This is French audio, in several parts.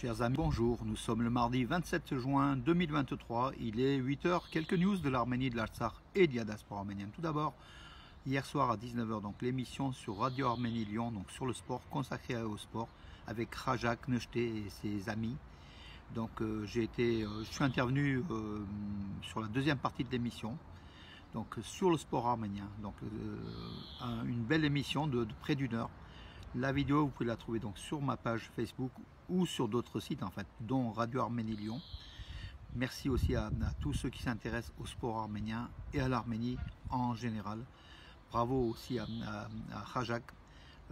Chers amis, bonjour. Nous sommes le mardi 27 juin 2023. Il est 8h. Quelques news de l'Arménie, de l'Artsakh et de la diaspora arménienne. Tout d'abord, hier soir à 19h, donc l'émission sur Radio Arménie Lyon, donc sur le sport, consacrée au sport, avec Rajak Nechté et ses amis. Donc euh, j'ai été, euh, je suis intervenu euh, sur la deuxième partie de l'émission, donc sur le sport arménien. Donc un- une belle émission de, de près d'une heure. La vidéo, vous pouvez la trouver donc sur ma page Facebook ou sur d'autres sites en fait, dont Radio Arménie Lyon. Merci aussi à, tous ceux qui s'intéressent au sport arménien et à l'Arménie en général. Bravo aussi à, à, Rajak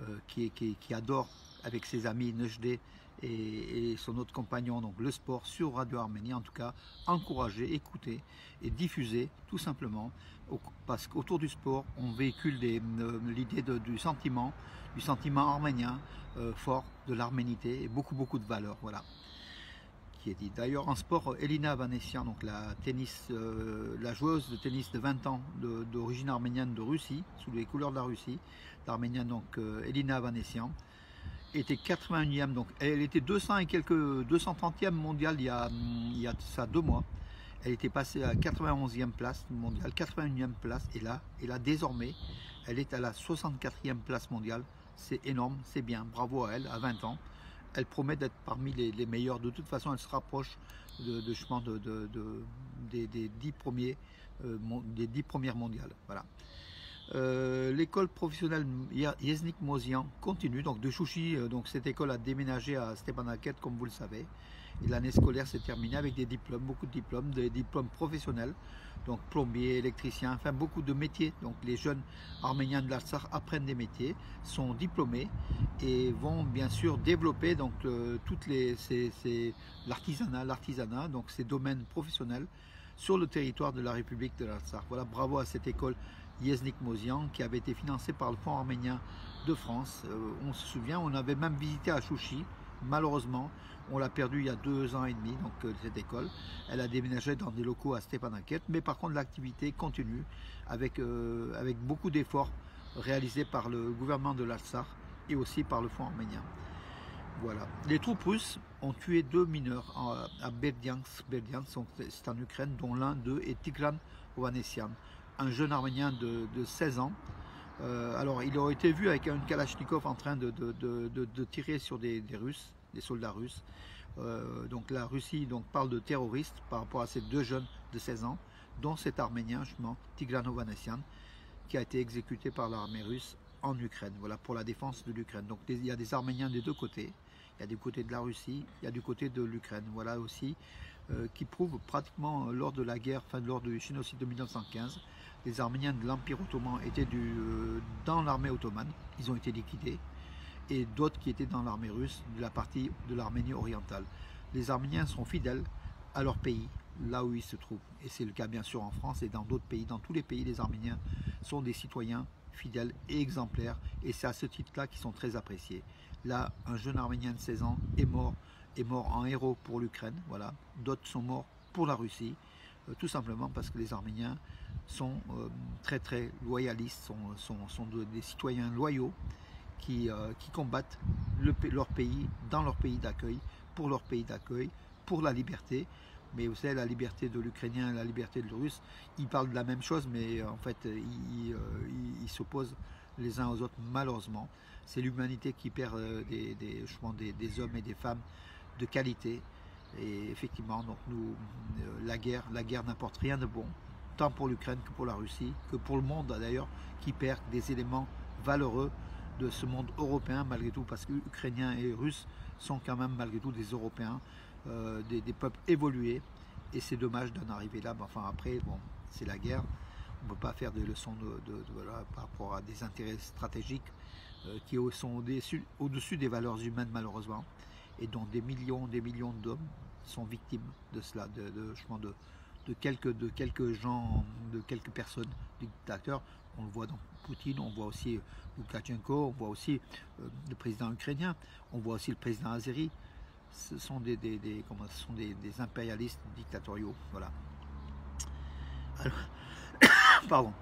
euh, qui, adore avec ses amis Nejdeh et, son autre compagnon donc le sport sur Radio Arménie en tout cas encourager, écouter et diffuser tout simplement parce qu'autour du sport on véhicule euh, l'idée du sentiment du sentiment arménien euh, fort de l'arménité et beaucoup beaucoup de valeurs voilà qui est dit. D'ailleurs, en sport, Elina Vanessian, donc la, tennis, euh, la joueuse de tennis de 20 ans d'origine arménienne de Russie, sous les couleurs de la Russie, l'arménienne donc euh, Elina Vanessian, était 81e, donc elle était 200 et quelques 230e mondiale il y a, il y a ça deux mois. Elle était passée à 91e place mondiale, 81e place, et là, et là désormais, elle est à la 64e place mondiale. C'est énorme, c'est bien, bravo à elle, à 20 ans elle promet d'être parmi les, meilleurs. De toute façon, elle se rapproche de, des, des euh, mon- des dix premières mondiales. Voilà. Euh, L'école professionnelle Ye- Yeznik Mozian continue. Donc de Chouchi, euh, donc cette école a déménagé à Stepanakert, comme vous le savez. Et l'année scolaire s'est terminée avec des diplômes, beaucoup de diplômes, des diplômes professionnels, donc plombier, électricien, enfin beaucoup de métiers. Donc les jeunes arméniens de l'Artsakh apprennent des métiers, sont diplômés et vont bien sûr développer donc euh, l'artisanat, l'artisanat, donc ces domaines professionnels sur le territoire de la République de l'Artsakh. Voilà, bravo à cette école Yeznik Mozian qui avait été financée par le Fonds arménien de France. Euh, on se souvient, on avait même visité à Chouchi. Malheureusement, on l'a perdue il y a deux ans et demi, donc euh, cette école. Elle a déménagé dans des locaux à Stepanakert, mais par contre l'activité continue avec, euh, avec beaucoup d'efforts réalisés par le gouvernement de l'Artsakh et aussi par le Fonds arménien. Voilà. Les troupes russes ont tué deux mineurs à Berdiansk, Berdiansk, c'est en Ukraine, dont l'un d'eux est Tigran Ovanessian, un jeune arménien de, de 16 ans. Euh, alors, il aurait été vu avec une Kalachnikov en train de, tirer sur des, Russes, des soldats russes. Euh, donc, la Russie donc, parle de terroristes par rapport à ces deux jeunes de 16 ans, dont cet Arménien, justement, Tigran Ovanessian, qui a été exécuté par l'armée russe en Ukraine, voilà, pour la défense de l'Ukraine. Donc il y a des Arméniens des deux côtés, il y a du côté de la Russie, il y a du côté de l'Ukraine, voilà aussi, euh, qui prouve pratiquement euh, lors de la guerre, enfin lors du génocide de 1915, les Arméniens de l'Empire ottoman étaient euh, dans l'armée ottomane, ils ont été liquidés, et d'autres qui étaient dans l'armée russe, de la partie de l'Arménie orientale. Les Arméniens sont fidèles à leur pays, là où ils se trouvent. Et c'est le cas bien sûr en France et dans d'autres pays. Dans tous les pays, les Arméniens sont des citoyens fidèles et exemplaires. Et c'est à ce titre-là qu'ils sont très appréciés. Là, un jeune Arménien de 16 ans est mort, est mort en héros pour l'Ukraine. Voilà. D'autres sont morts pour la Russie. euh, tout simplement parce que les Arméniens sont euh, très très loyalistes, sont, sont, sont de- des citoyens loyaux qui, euh, combattent leur pays dans leur pays d'accueil, pour leur pays d'accueil, pour la liberté. Mais vous savez, la liberté de l'Ukrainien la liberté de l'Russe, ils parlent de la même chose, mais euh, en fait, euh, ils, s'opposent les uns aux autres, malheureusement. C'est l'humanité qui perd euh, des, hommes et des femmes de qualité. Et effectivement, la guerre, la guerre n'apporte rien de bon, tant pour l'Ukraine que pour la Russie, que pour le monde d'ailleurs, qui perd des éléments valeureux de ce monde européen malgré tout, parce que Ukrainiens et Russes sont quand même malgré tout des Européens, euh, des, peuples évolués, et c'est dommage d'en arriver là. Mais enfin après, bon, c'est la guerre, on ne peut pas faire des leçons de, voilà, par rapport à des intérêts stratégiques euh, qui sont au-dessus des valeurs humaines malheureusement, et dont des millions, des millions d'hommes sont victimes de cela, de, de, justement de, de quelques, de quelques gens, de quelques personnes, dictateurs. On le voit dans Poutine, on voit aussi Loukachenko, on voit aussi euh, le président ukrainien, on voit aussi le président azéri. Ce sont des, des, comment, ce sont des, impérialistes dictatoriaux. Voilà. Alors, pardon.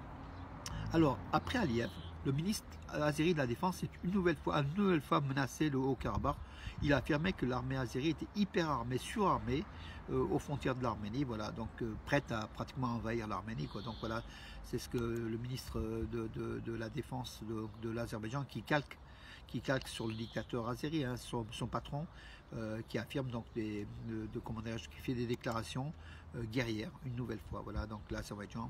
Alors, après Aliyev, Le ministre azéri de la Défense est une nouvelle fois, une nouvelle fois menacé le Haut-Karabakh. Il a affirmé que l'armée azérie était hyper armée, surarmée euh, aux frontières de l'Arménie, voilà, donc euh, prête à pratiquement envahir l'Arménie. Donc voilà, c'est ce que le ministre de, la Défense de, l'Azerbaïdjan qui calque, qui calque sur le dictateur azéri, hein, son, patron, euh, qui affirme donc des, de, qui fait des déclarations euh, guerrières une nouvelle fois. Voilà, donc l'Azerbaïdjan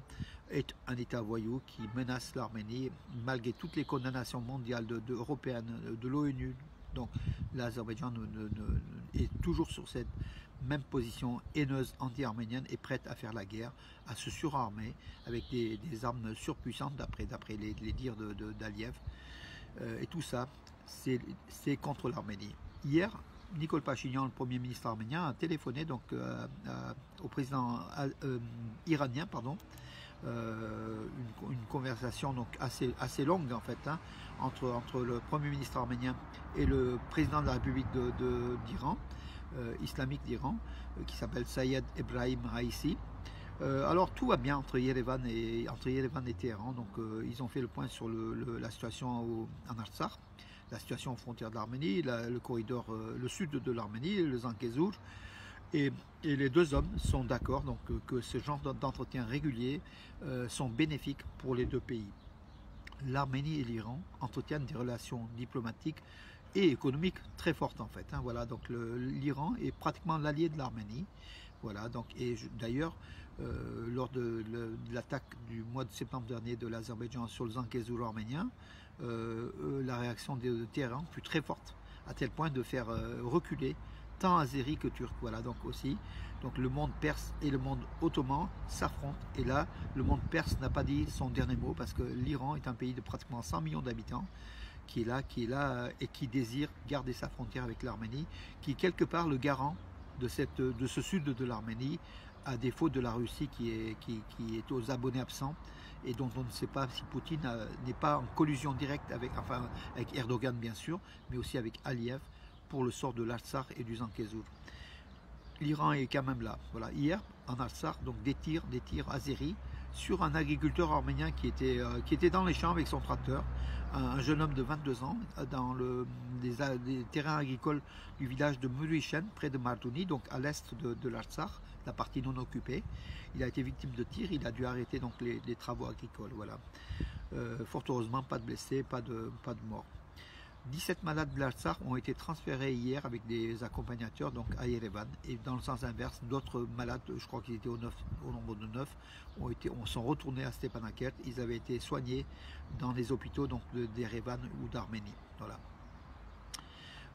est un État voyou qui menace l'Arménie malgré toutes les condamnations mondiales de, européennes, de l'ONU. Donc l'Azerbaïdjan est toujours sur cette même position haineuse anti-arménienne et prête à faire la guerre, à se surarmer avec des, armes surpuissantes d'après les, les, dires d'Aliev. Euh, et tout ça, c'est contre l'Arménie. Hier, Nicole Pachignan, le Premier ministre arménien, a téléphoné donc, euh, au président euh, iranien, pardon, une, conversation donc assez, assez longue en fait, hein, entre, entre le Premier ministre arménien et le président de la République d'Iran. Islamique d'Iran, qui s'appelle Sayed Ebrahim Raisi. Euh, alors tout va bien entre Yerevan et, entre Yerevan et Téhéran. Donc ils ont fait le point sur la situation en Artsakh, la situation aux frontières de l'Arménie, le corridor, le sud de l'Arménie, le Zankezur. Et, les deux hommes sont d'accord donc que ce genre d'entretien régulier sont bénéfiques pour les deux pays. L'Arménie et l'Iran entretiennent des relations diplomatiques et économique très forte en fait. Hein. voilà, donc l'Iran est pratiquement l'allié de l'Arménie. Voilà, donc et d'ailleurs euh, lors de, l'attaque du mois de septembre dernier de l'Azerbaïdjan sur le Zankezur arménien, euh, euh, la réaction de, Téhéran fut très forte, à tel point de faire reculer tant azéri que turc. Voilà, donc aussi, donc le monde perse et le monde ottoman s'affrontent. Et là, le monde perse n'a pas dit son dernier mot parce que l'Iran est un pays de pratiquement 100 millions d'habitants qui est là, qui est là et qui désire garder sa frontière avec l'Arménie, qui est quelque part le garant de ce sud de l'Arménie, à défaut de la Russie qui est, aux abonnés absents et dont on ne sait pas si Poutine n'est pas en collusion directe avec, enfin, avec Erdogan bien sûr, mais aussi avec Aliyev pour le sort de l'Alsar et du Zankezur. L'Iran est quand même là. Voilà. Hier, en Alsar, donc des tirs, des tirs azéris sur un agriculteur arménien qui était, euh, qui était dans les champs avec son tracteur un, jeune homme de 22 ans dans le, les, terrains agricoles du village de Murishen, près de Martouni, donc à l'est de, de l'Artsar, la partie non occupée. Il a été victime de tir, il a dû arrêter donc les, travaux agricoles. Voilà. Euh, fort heureusement, pas de blessés, pas de morts. 17 malades de ont été transférés hier avec des accompagnateurs donc à Yerevan. Et dans le sens inverse, d'autres malades, je crois qu'ils étaient au, nombre de 9, ont été, sont retournés à Stepanakert. Ils avaient été soignés dans les hôpitaux d'Erevan ou d'Arménie. Voilà.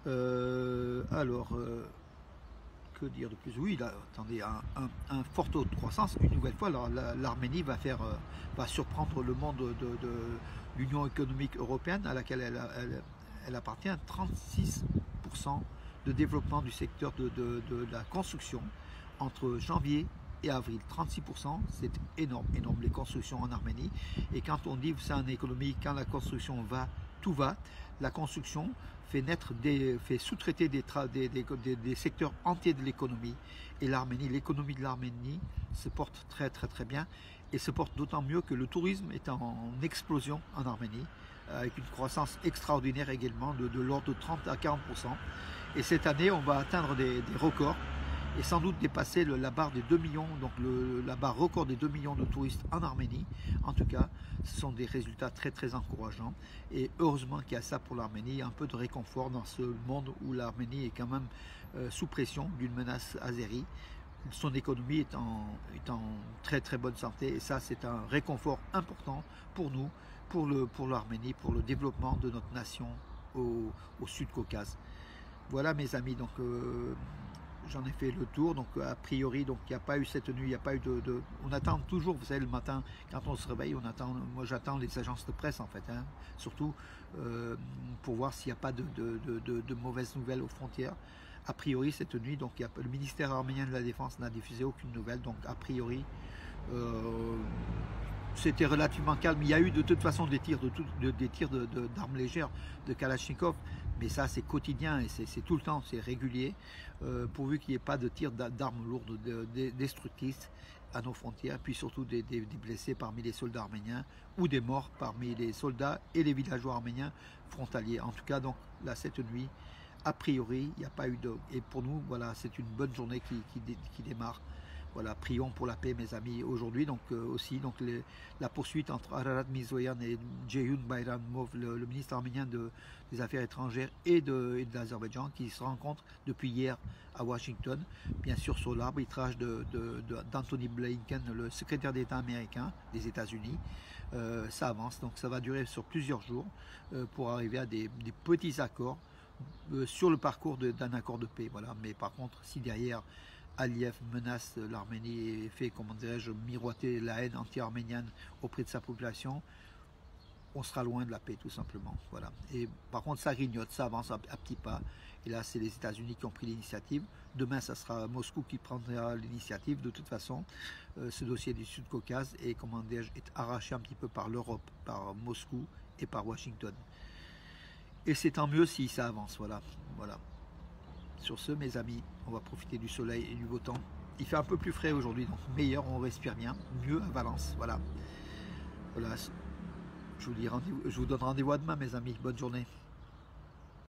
Euh, alors, euh, que dire de plus? Oui, attendez, un, fort taux de croissance. Une nouvelle fois, l'Arménie va euh, va surprendre le monde de, l'Union économique européenne à laquelle elle, elle, elle appartient à 36% de développement du secteur de, la construction entre janvier et avril. 36%, c'est énorme, énorme, les constructions en Arménie. Et quand on dit c'est en économie, quand la construction va, tout va, la construction fait naître des, sous-traiter des, des, des, secteurs entiers de l'économie. Et l'Arménie, l'économie de l'Arménie se porte très très très bien et se porte d'autant mieux que le tourisme est en explosion en Arménie avec une croissance extraordinaire également de, l'ordre de 30 à 40%. Et cette année, on va atteindre des, records et sans doute dépasser la barre des 2 millions, donc la barre record des 2 millions de touristes en Arménie. En tout cas, ce sont des résultats très très encourageants. Et heureusement qu'il y a ça pour l'Arménie, un peu de réconfort dans ce monde où l'Arménie est quand même euh, sous pression d'une menace azérie. Son économie est en, est en très très bonne santé et ça c'est un réconfort important pour nous pour, le, pour l'Arménie, pour le développement de notre nation au, Sud-Caucase. Voilà mes amis, donc euh, j'en ai fait le tour, donc a priori il n'y a pas eu cette nuit, il n'y a pas eu de, On attend toujours, vous savez, le matin, quand on se réveille, on attend, moi j'attends les agences de presse en fait, hein, surtout euh, pour voir s'il n'y a pas de, de, mauvaises nouvelles aux frontières. A priori cette nuit, donc y a, le ministère arménien de la Défense n'a diffusé aucune nouvelle, donc a priori euh, c'était relativement calme. Il y a eu de toute façon des tirs de, d'armes légères de Kalachnikov, mais ça c'est quotidien et c'est tout le temps, c'est régulier, euh, pourvu qu'il n'y ait pas de tirs d'armes lourdes destructrices à nos frontières, puis surtout des, blessés parmi les soldats arméniens ou des morts parmi les soldats et les villageois arméniens frontaliers. En tout cas, donc là cette nuit, a priori, il n'y a pas eu de. Et pour nous, voilà, c'est une bonne journée qui démarre. Voilà, prions pour la paix, mes amis, aujourd'hui. Donc euh, aussi, donc la poursuite entre Ararat Mizoyan et Jeyun Bayramov, le, le, ministre arménien des Affaires étrangères et de, l'Azerbaïdjan, qui se rencontrent depuis hier à Washington. Bien sûr, sur l'arbitrage d'Anthony Blinken, le secrétaire d'État américain des États-Unis. Euh, ça avance, donc ça va durer sur plusieurs jours euh, pour arriver à des, petits accords sur le parcours d'un accord de paix. Voilà. Mais par contre, si derrière Aliyev menace l'Arménie et fait, comment dirais-je, miroiter la haine anti-arménienne auprès de sa population, on sera loin de la paix tout simplement. Voilà. Et par contre, ça grignote, ça avance à, petits pas. Et là, c'est les États-Unis qui ont pris l'initiative. Demain, ça sera Moscou qui prendra l'initiative. De toute façon, euh, ce dossier du Sud-Caucase est, comment est arraché un petit peu par l'Europe, par Moscou et par Washington. Et c'est tant mieux si ça avance. Voilà. voilà. Sur ce, mes amis, on va profiter du soleil et du beau temps. Il fait un peu plus frais aujourd'hui, donc meilleur, on respire bien, mieux à Valence. Voilà. Voilà. Je vous, donne rendez-vous demain, mes amis. Bonne journée.